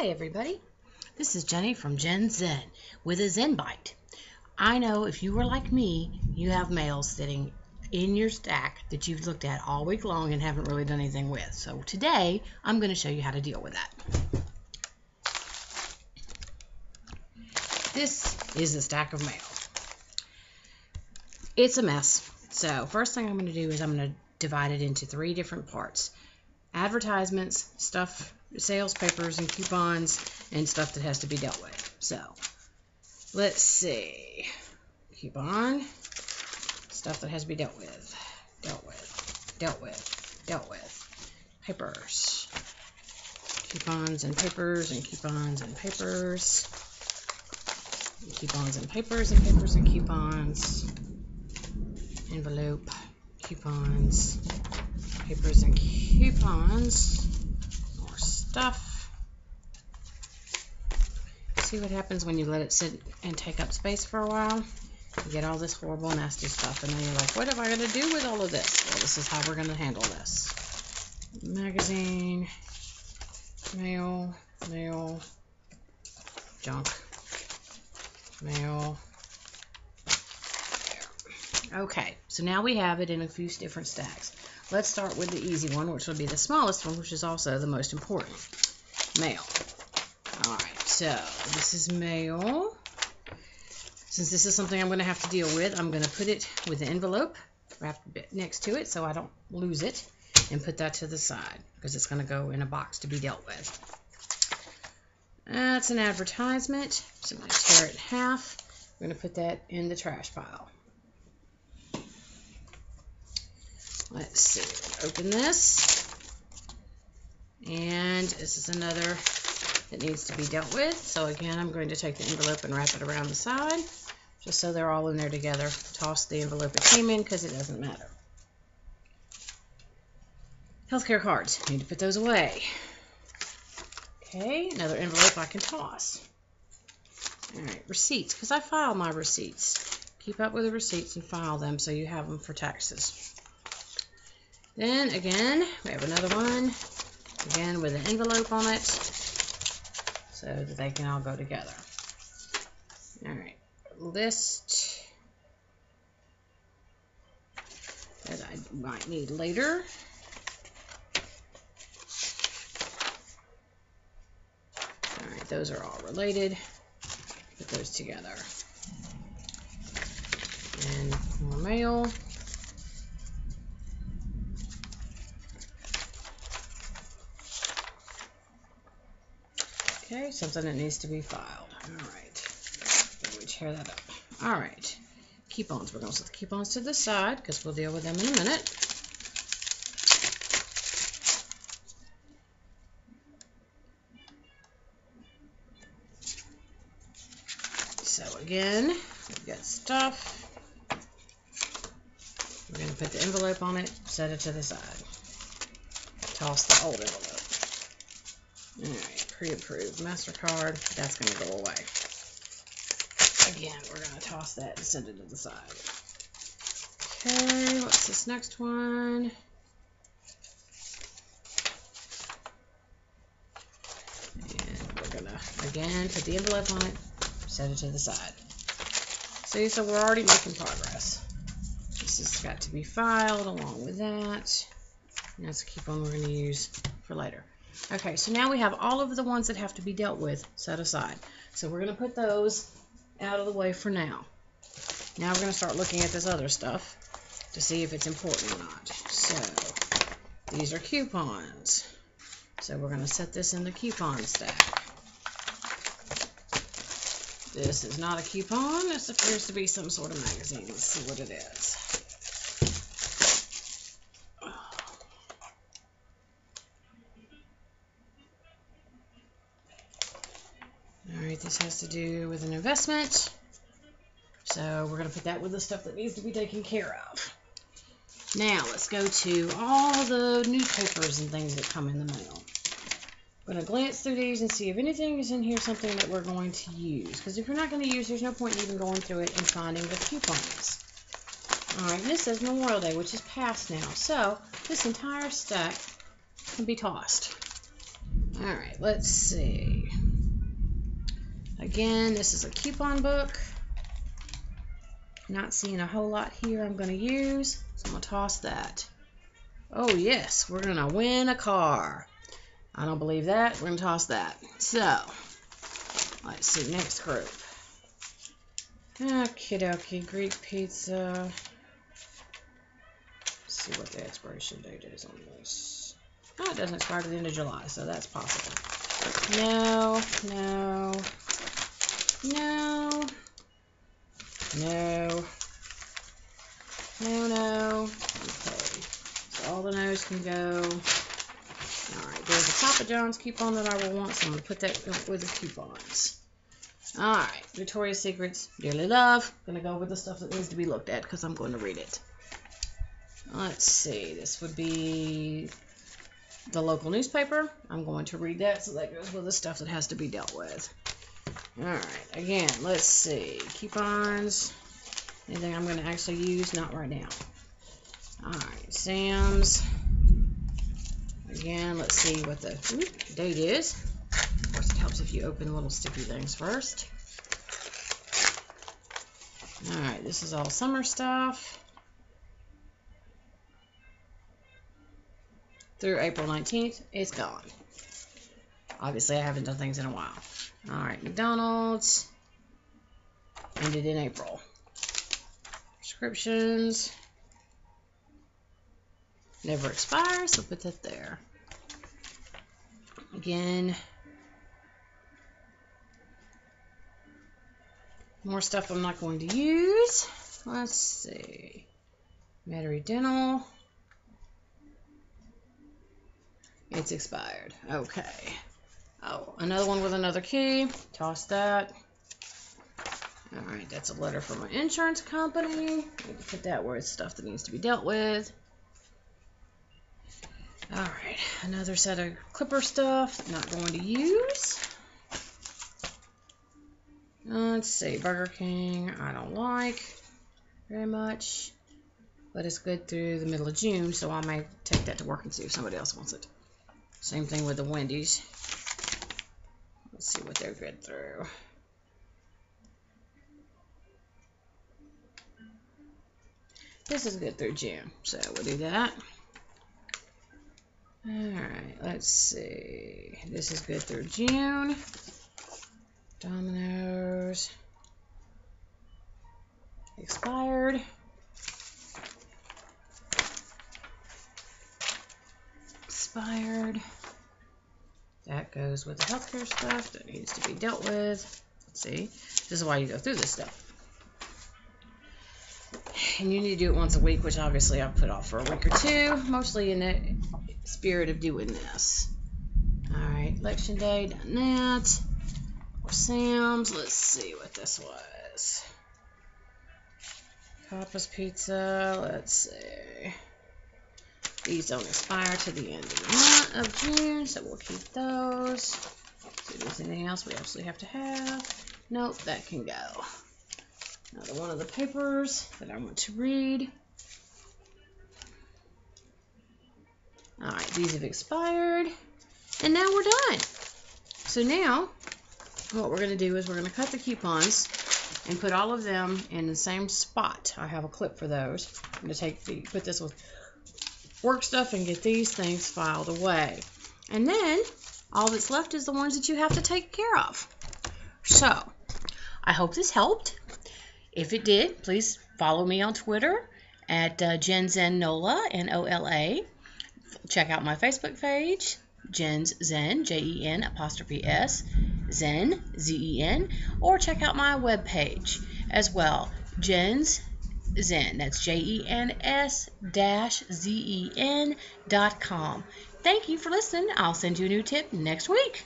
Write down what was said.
Hi, everybody. This is Jenny from Jen's Zen with a Zen Byte. I know if you were like me, you have mail sitting in your stack that you've looked at all week long and haven't really done anything with. So today, I'm going to show you how to deal with that. This is a stack of mail. It's a mess. So first thing I'm going to do is I'm going to divide it into three different parts. Advertisements, stuff sales papers and coupons and stuff that has to be dealt with. So let's see. Coupon, stuff that has to be dealt with, dealt with, dealt with, dealt with. Papers, coupons and papers and coupons and papers. Coupons and papers and papers and coupons. Envelope, coupons, papers and coupons stuff. See what happens when you let it sit and take up space for a while? You get all this horrible, nasty stuff, and then you're like, what am I going to do with all of this? Well, this is how we're going to handle this. Magazine, mail, mail, junk, mail. Okay, so now we have it in a few different stacks. Let's start with the easy one, which will be the smallest one, which is also the most important. Mail. Alright, so this is mail. Since this is something I'm going to have to deal with, I'm going to put it with the envelope wrapped next to it so I don't lose it and put that to the side because it's going to go in a box to be dealt with. That's an advertisement, so I'm going to tear it in half. I'm going to put that in the trash pile. Let's see, open this. And this is another that needs to be dealt with. So again, I'm going to take the envelope and wrap it around the side, just so they're all in there together. Toss the envelope it came in because it doesn't matter. Healthcare cards, need to put those away. Okay, another envelope I can toss. All right, receipts, because I file my receipts. Keep up with the receipts and file them so you have them for taxes. Then again, we have another one, again with an envelope on it, so that they can all go together. All right, list that I might need later. All right, those are all related. Put those together. And more mail. Okay, something that needs to be filed. All right. Let me tear that up. All right. Coupons. We're going to set the coupons to the side because we'll deal with them in a minute. So again, we've got stuff. We're going to put the envelope on it, set it to the side. Toss the old envelope. All right pre-approved. MasterCard, that's going to go away. Again, we're going to toss that and send it to the side. Okay, what's this next one? And we're going to, again, put the envelope on it, set it to the side. See, so we're already making progress. This has got to be filed along with that. And that's a coupon we're going to use for later. Okay, so now we have all of the ones that have to be dealt with set aside. So we're going to put those out of the way for now. Now we're going to start looking at this other stuff to see if it's important or not. So these are coupons. So we're going to set this in the coupon stack. This is not a coupon. This appears to be some sort of magazine. Let's see what it is. This has to do with an investment. So we're going to put that with the stuff that needs to be taken care of. Now let's go to all the newspapers and things that come in the mail. I'm going to glance through these and see if anything is in here something that we're going to use. Because if you're not going to use, there's no point in even going through it and finding the coupons. Alright, this says Memorial Day, which is past now. So, this entire stack can be tossed. Alright, let's see. Again, this is a coupon book. Not seeing a whole lot here I'm going to use, so I'm going to toss that. Oh, yes, we're going to win a car. I don't believe that. We're going to toss that. So, let's see, next group. Okie dokie, Greek pizza. Let's see what the expiration date is on this. Oh, it doesn't expire to the end of July, so that's possible. No, no, no, no, no, no. Okay, so all the no's can go. Alright, there's a Papa John's coupon that I will want, so I'm going to put that with the coupons. Alright, Victoria's Secrets, Dearly Love. Gonna go with the stuff that needs to be looked at because I'm going to read it. Let's see, this would be the local newspaper. I'm going to read that, so that goes with the stuff that has to be dealt with. Alright, again, let's see. Coupons. Anything I'm going to actually use? Not right now. Alright, Sam's. Again, let's see what the hmm, date is. Of course, it helps if you open little sticky things first. Alright, this is all summer stuff. Through April 19th, it's gone. Obviously, I haven't done things in a while. Alright, McDonald's. Ended in April. Prescriptions. Never expires, so put that there. Again, more stuff I'm not going to use. Let's see. Metairie Dental. It's expired. Okay. Oh, another one with another key. Toss that. Alright, that's a letter from my insurance company. Need to put that where it's stuff that needs to be dealt with. Alright, another set of clipper stuff. Not going to use. Let's see, Burger King, I don't like very much. But it's good through the middle of June, so I may take that to work and see if somebody else wants it. Same thing with the Wendy's. Let's see what they're good through. This is good through June, so we'll do that. Alright, let's see. This is good through June. Domino's. Expired. Expired. That goes with the healthcare stuff that needs to be dealt with. Let's see. This is why you go through this stuff. And you need to do it once a week, which obviously I've put off for a week or two, mostly in the spirit of doing this. Alright, election day, done that. Or Sam's, let's see what this was. Papa's Pizza, let's see. These don't expire to the end of the month of June, so we'll keep those. See there's anything else we absolutely have to have. Nope, that can go. Another one of the papers that I want to read. Alright, these have expired. And now we're done. So now, what we're going to do is we're going to cut the coupons and put all of them in the same spot. I have a clip for those. I'm going to take the, put this with work stuff and get these things filed away. And then all that's left is the ones that you have to take care of. So, I hope this helped. If it did, please follow me on Twitter at uh, JenZenNola, N-O-L-A. Check out my Facebook page, Jen's Zen, J-E-N apostrophe S, Zen, Z-E-N, or check out my webpage as well, Jen's Zen. That's J E N S dash Z E N dot com. Thank you for listening. I'll send you a new tip next week.